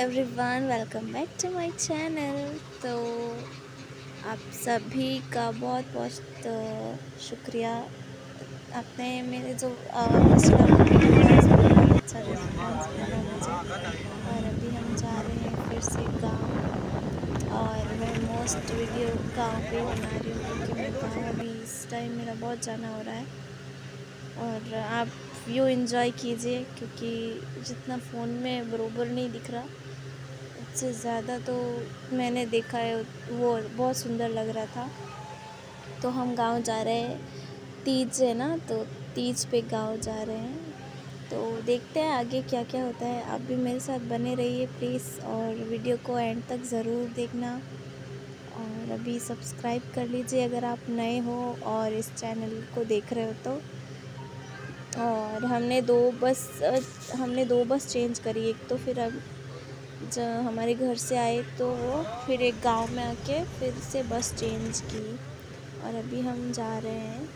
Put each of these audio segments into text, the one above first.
Everyone welcome back to my channel तो आप सभी का बहुत बहुत शुक्रिया। आपने मेरे जो अच्छा रिस्पॉन्स मिला मुझे। और अभी हम जा रहे हैं फिर से गाँव। और मैं मोस्ट वीडियो गाँव पे बना रही हूँ, क्योंकि मैं गाँव अभी इस टाइम मेरा बहुत जाना हो रहा है। और आप व्यू इन्जॉय कीजिए, क्योंकि जितना फ़ोन में बरोबर नहीं दिख रहा उससे ज़्यादा तो मैंने देखा है वो बहुत सुंदर लग रहा था। तो हम गाँव जा रहे हैं, तीज है ना तो तीज पे गाँव जा रहे हैं। तो देखते हैं आगे क्या क्या होता है। आप भी मेरे साथ बने रहिए प्लीज़, और वीडियो को एंड तक ज़रूर देखना। और अभी सब्सक्राइब कर लीजिए अगर आप नए हो और इस चैनल को देख रहे हो तो। और हमने दो बस, हमने दो बस चेंज करी, एक तो फिर अब जब हमारे घर से आए तो वो फिर एक गाँव में आके फिर से बस चेंज की। और अभी हम जा रहे हैं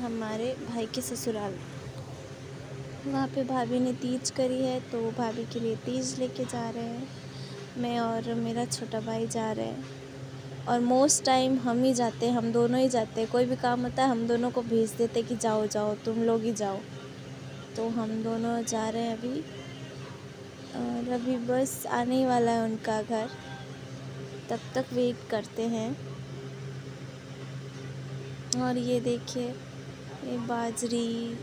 हमारे भाई के ससुराल। वहाँ पे भाभी ने तीज करी है तो भाभी के लिए तीज लेके जा रहे हैं। मैं और मेरा छोटा भाई जा रहे हैं। और मोस्ट टाइम हम ही जाते हैं, हम दोनों ही जाते हैं। कोई भी काम होता है, हम दोनों को भेज देते कि जाओ जाओ, तुम लोग ही जाओ। तो हम दोनों जा रहे हैं अभी और अभी बस आने ही वाला है उनका घर। तब तक वेट करते हैं। और ये देखिए, ये बाजरी,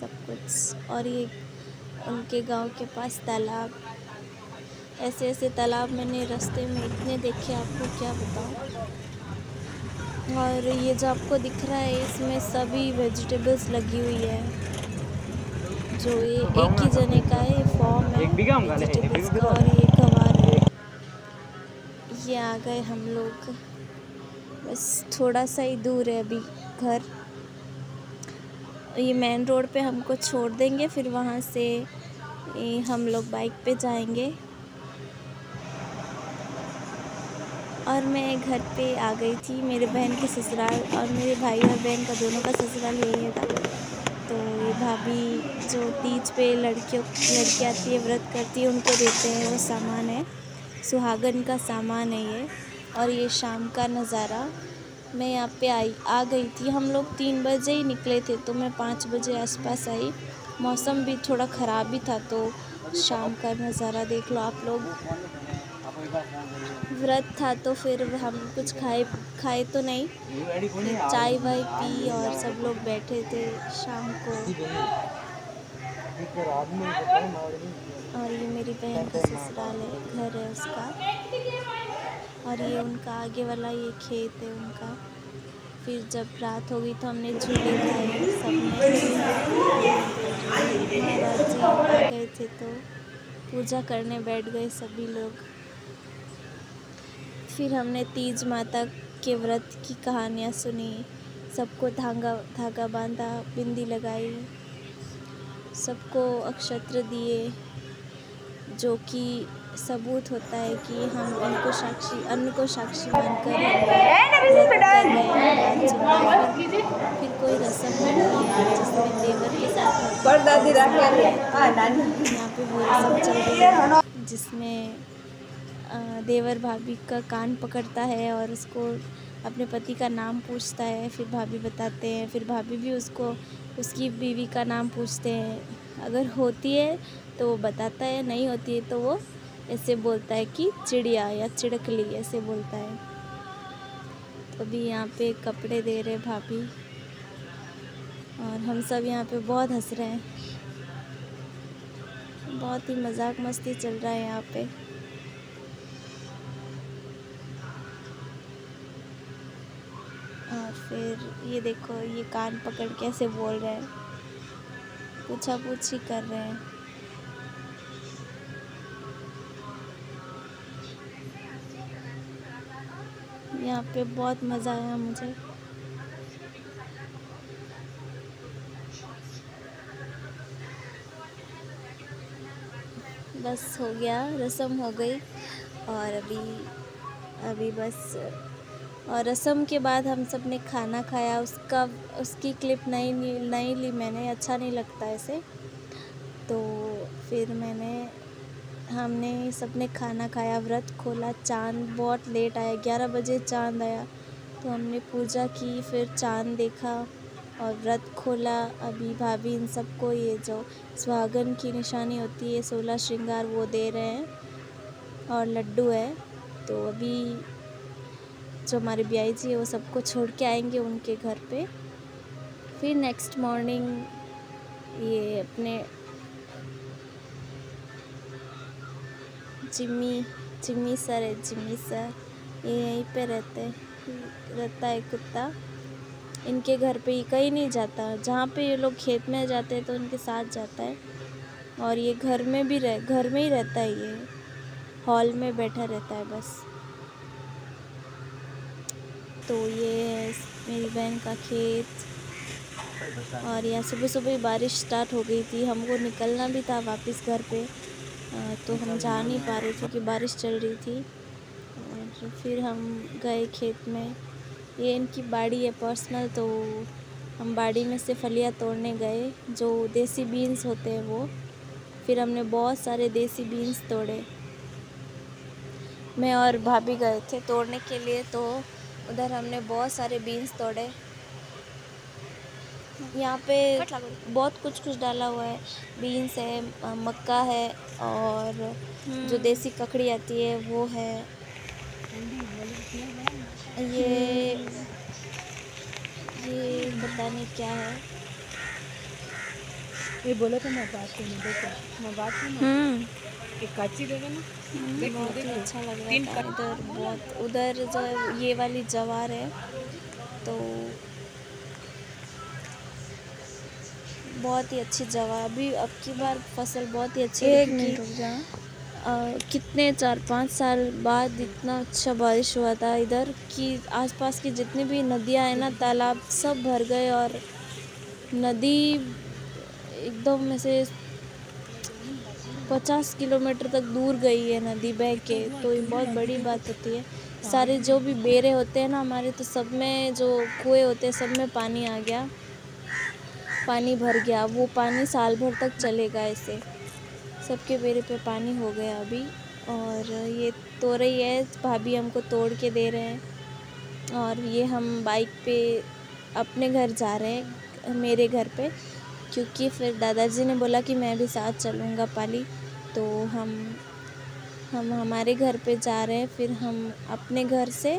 सब कुछ। और ये उनके गाँव के पास तालाब। ऐसे ऐसे तालाब मैंने रास्ते में इतने देखे, आपको क्या बताऊँ? और ये जो आपको दिख रहा है, इसमें सभी वेजिटेबल्स लगी हुई है। जो ये एक ही जने का है फॉर्म है वेजिटेबल्स का और ये है। ये आ गए हम लोग। बस थोड़ा सा ही दूर है अभी घर। ये मेन रोड पे हमको छोड़ देंगे फिर वहाँ से हम लोग बाइक पे जाएँगे। और मैं घर पे आ गई थी मेरे बहन के ससुराल और मेरे भाई और बहन का दोनों का ससुराल यही था तो ये भाभी जो तीज पे लड़कियों, लड़की आती है, व्रत करती है, उनको देते हैं वो सामान है। सुहागन का सामान है ये और ये शाम का नज़ारा। मैं यहाँ पे आई, आ गई थी। हम लोग तीन बजे ही निकले थे तो मैं पाँच बजे आसपास आई। मौसम भी थोड़ा ख़राब ही था तो शाम का नज़ारा देख लो आप लोग। व्रत था तो फिर हम कुछ खाए खाए तो नहीं। चाय वाय पी और सब लोग बैठे थे शाम को। और ये मेरी बहन का ससुराल है, घर है उसका। और ये उनका आगे वाला ये खेत है उनका। फिर जब रात हो गई तो हमने झूले खाए सबने गए थे तो पूजा करने बैठ गए सभी लोग। फिर हमने तीज माता के व्रत की कहानियाँ सुनी, सबको धागा धागा बांधा, बिंदी लगाई। सबको अक्षत्र दिए जो कि सबूत होता है कि हम उनको साक्षी अन्न को साक्षी मानकर फिर कोई रस्म होती है जिसमें देवर के साथ यहाँ पे वो रस्म चल रही है जिसमें देवर भाभी का कान पकड़ता है और उसको अपने पति का नाम पूछता है, फिर भाभी बताते हैं, फिर भाभी भी उसको, उसकी बीवी का नाम पूछते हैं। अगर होती है तो वो बताता है, नहीं होती है तो वो ऐसे बोलता है कि चिड़िया या चिड़कली ऐसे बोलता है। तो अभी यहाँ पे कपड़े दे रहे भाभी और हम सब यहाँ पे बहुत हंस रहे हैं। बहुत ही मज़ाक मस्ती चल रहा है यहाँ पे और फिर ये देखो, ये कान पकड़ कैसे बोल रहे हैं। पूछा पूछी कर रहे हैं। यहाँ पे बहुत मज़ा आया मुझे। बस हो गया, रस्म हो गई और अभी अभी बस और रसम के बाद हम सबने खाना खाया। उसका, उसकी क्लिप नहीं नहीं ली मैंने अच्छा नहीं लगता ऐसे तो फिर मैंने, हमने सबने खाना खाया। व्रत खोला, चाँद बहुत लेट आया, ग्यारह बजे चाँद आया। तो हमने पूजा की, फिर चाँद देखा और व्रत खोला। अभी भाभी इन सबको ये जो सुहागन की निशानी होती है, सोलह श्रृंगार वो दे रहे हैं और लड्डू है। तो अभी जो हमारे ब्याई जी है, वो सबको छोड़ के आएँगे उनके घर पे। फिर नेक्स्ट मॉर्निंग ये अपने जिम्मी जिम्मी सर है, जिम्मी सर, ये यहीं पे रहते रहता है कुत्ता। इनके घर पे ही कहीं नहीं जाता। जहाँ पे ये लोग खेत में जाते हैं तो उनके साथ जाता है। और ये घर में भी रह, घर में ही रहता है ये। हॉल में बैठा रहता है बस। तो ये है मेरी बहन का खेत। और यहाँ सुबह सुबह बारिश स्टार्ट हो गई थी। हमको निकलना भी था वापस घर पे। तो हम जा नहीं पा रहे थे कि बारिश चल रही थी। और फिर हम गए खेत में। ये इनकी बाड़ी है पर्सनल तो हम बाड़ी में से फलियाँ तोड़ने गए, जो देसी बीन्स होते हैं वो। फिर हमने बहुत सारे देसी बीन्स तोड़े। मैं और भाभी गए थे तोड़ने के लिए तो उधर हमने बहुत सारे बीन्स तोड़े। यहाँ पे बहुत कुछ कुछ डाला हुआ है। बीन्स है मक्का है और जो हम्म। देसी ककड़ी आती है वो है। ये ये पता नहीं क्या है। ये बोला था मैं बात करने देखो मैं बात करना हम्म। एक काची देगा ना। अच्छा लग रहा है इधर बहुत उधर जो ये वाली जवार है तो बहुत ही अच्छी जगह अभी अब की बार फ़सल बहुत ही अच्छी एक मिनट रुक जा। कितने चार पाँच साल बाद इतना अच्छा बारिश हुआ था इधर कि आसपास की जितनी भी नदियाँ हैं ना तालाब सब भर गए और नदी एकदम ऐसे पचास किलोमीटर तक दूर गई है नदी बह के तो ये बहुत बड़ी बात होती है। सारे जो भी बेरे होते हैं ना हमारे तो सब में जो कुएँ होते हैं, सब में पानी आ गया। पानी भर गया। वो पानी साल भर तक चलेगा ऐसे। सबके बेरे पे पानी हो गया अभी। और ये तोरई है, भाभी हमको तोड़ के दे रहे हैं। और ये हम बाइक पे अपने घर जा रहे हैं, मेरे घर पे। क्योंकि फिर दादाजी ने बोला कि मैं भी साथ चलूँगा पाली। तो हम हम हमारे घर पे जा रहे हैं, फिर हम अपने घर से